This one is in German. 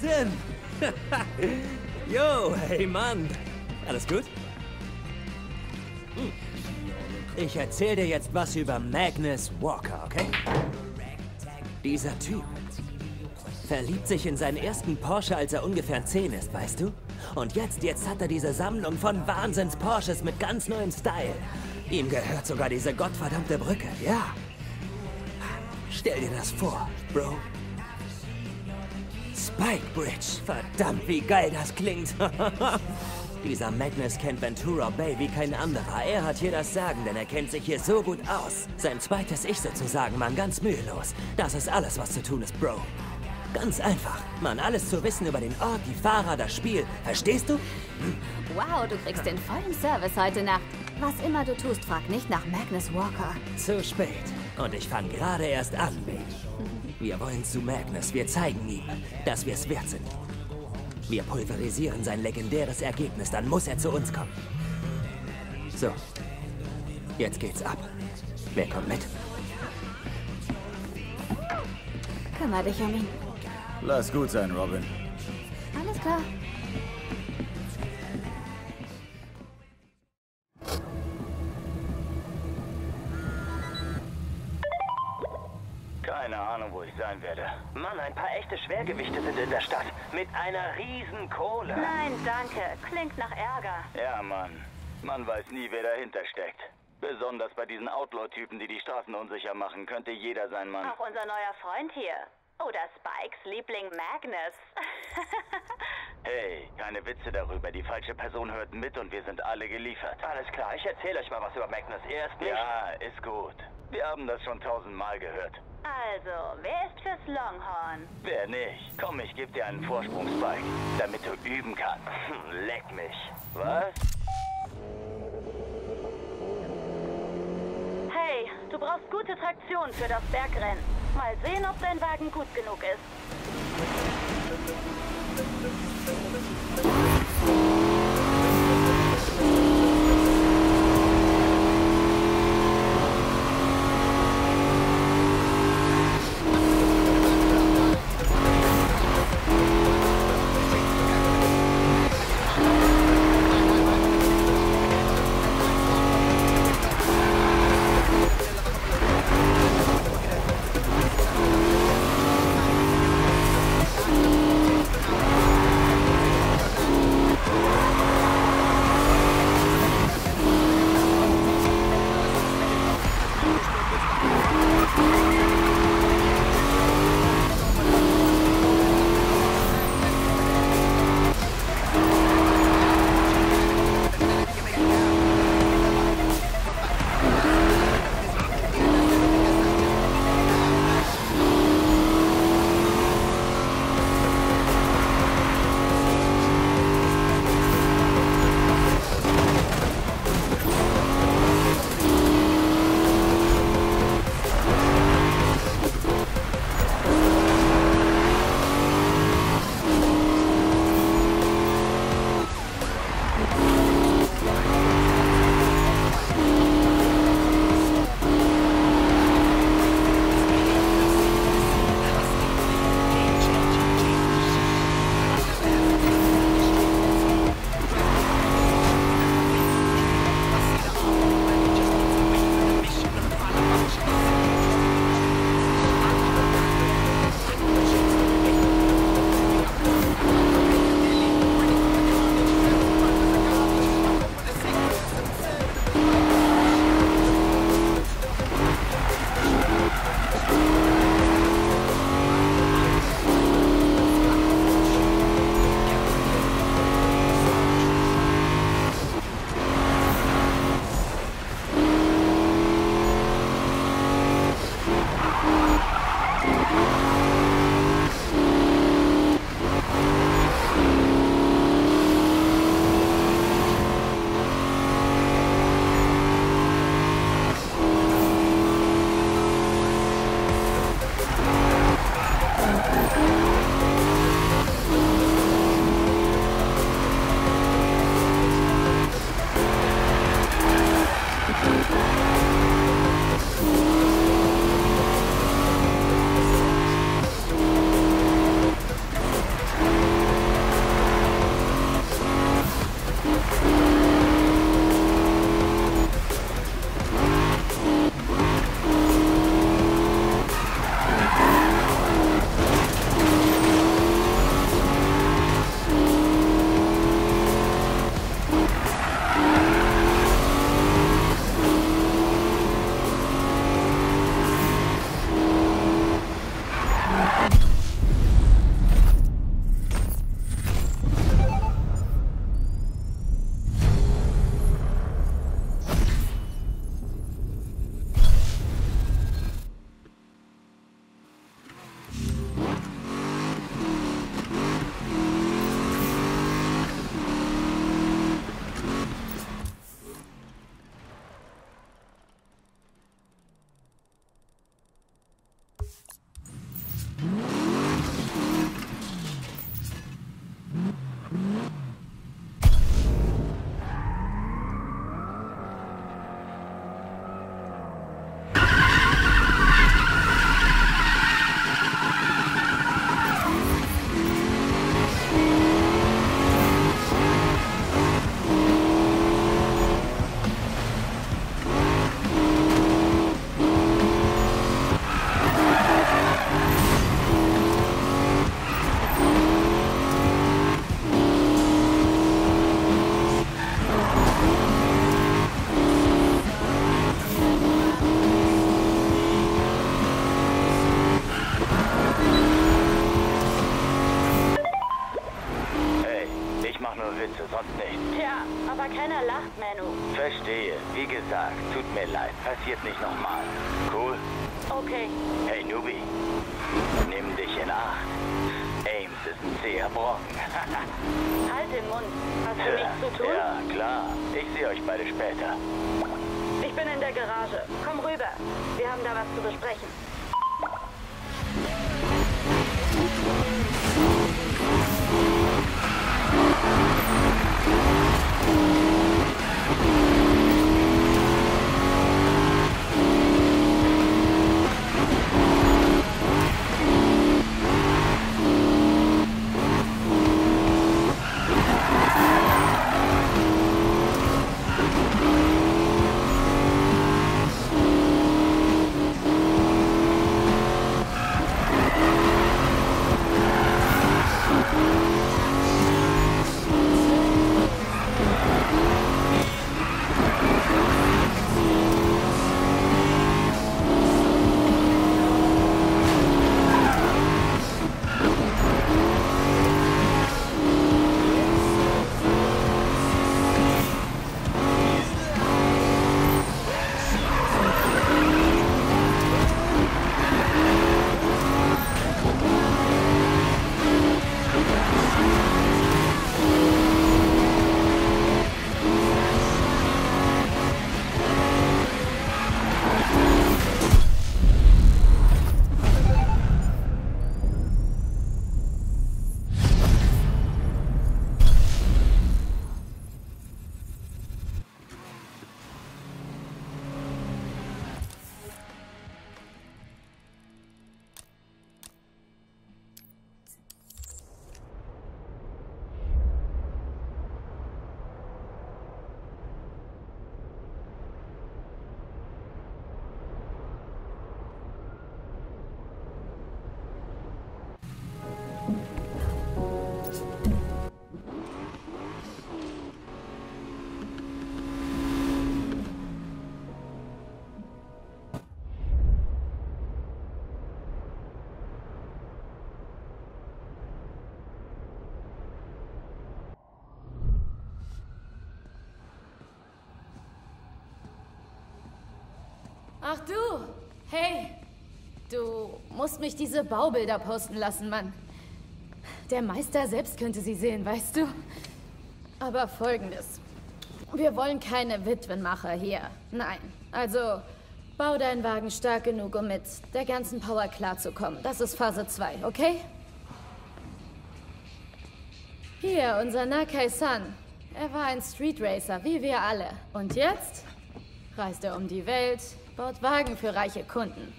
Wahnsinn! Jo, hey Mann. Alles gut? Hm. Ich erzähl dir jetzt was über Magnus Walker, okay? Dieser Typ verliebt sich in seinen ersten Porsche, als er ungefähr 10 ist, weißt du? Und jetzt, jetzt hat er diese Sammlung von Wahnsinns-Porsches mit ganz neuem Style. Ihm gehört sogar diese gottverdammte Brücke, ja. Stell dir das vor, Bro. Spike Bridge. Verdammt, wie geil das klingt. Dieser Magnus kennt Ventura Bay wie kein anderer. Er hat hier das Sagen, denn er kennt sich hier so gut aus. Sein zweites Ich sozusagen, Mann, ganz mühelos. Das ist alles, was zu tun ist, Bro. Ganz einfach. Mann, alles zu wissen über den Ort, die Fahrer, das Spiel. Verstehst du? Wow, du kriegst den vollen Service heute Nacht. Was immer du tust, frag nicht nach Magnus Walker. Zu spät. Und ich fange gerade erst an, Baby. Wir wollen zu Magnus. Wir zeigen ihm, dass wir es wert sind. Wir pulverisieren sein legendäres Ergebnis. Dann muss er zu uns kommen. So. Jetzt geht's ab. Wer kommt mit? Kümmer dich um ihn. Lass gut sein, Robin. Alles klar. Echte Schwergewichte sind in der Stadt. Mit einer riesen Kohle. Nein, danke. Klingt nach Ärger. Ja, Mann. Man weiß nie, wer dahinter steckt. Besonders bei diesen Outlaw-Typen, die die Straßen unsicher machen, könnte jeder sein Mann. Auch unser neuer Freund hier. Oder Spikes Liebling Magnus. Hey, keine Witze darüber. Die falsche Person hört mit und wir sind alle geliefert. Alles klar, ich erzähle euch mal was über Magnus. Er ist nicht... Ja, ist gut. Wir haben das schon tausendmal gehört. Also, wer ist fürs Longhorn? Wer nicht? Komm, ich gebe dir einen Vorsprung, Spike, damit du üben kannst. Hm, Leck mich. Was? Hey, du brauchst gute Traktion für das Bergrennen. Mal sehen, ob dein Wagen gut genug ist. Aber keiner lacht, Manu. Verstehe. Wie gesagt, tut mir leid. Passiert nicht nochmal. Cool? Okay. Hey, Nubi. Nimm dich in Acht. Ames ist ein zäher Brocken. Halt den Mund. Hast du nichts zu tun? Ja, klar. Ich sehe euch beide später. Ich bin in der Garage. Komm rüber. Wir haben da was zu besprechen. Ach du, hey, du musst mich diese Baubilder posten lassen, Mann. Der Meister selbst könnte sie sehen, weißt du? Aber folgendes. Wir wollen keine Witwenmacher hier. Nein. Also, bau deinen Wagen stark genug, um mit der ganzen Power klarzukommen. Das ist Phase 2, okay? Hier, unser Nakai-san. Er war ein Street Racer, wie wir alle. Und jetzt reist er um die Welt, Sportwagen für reiche Kunden.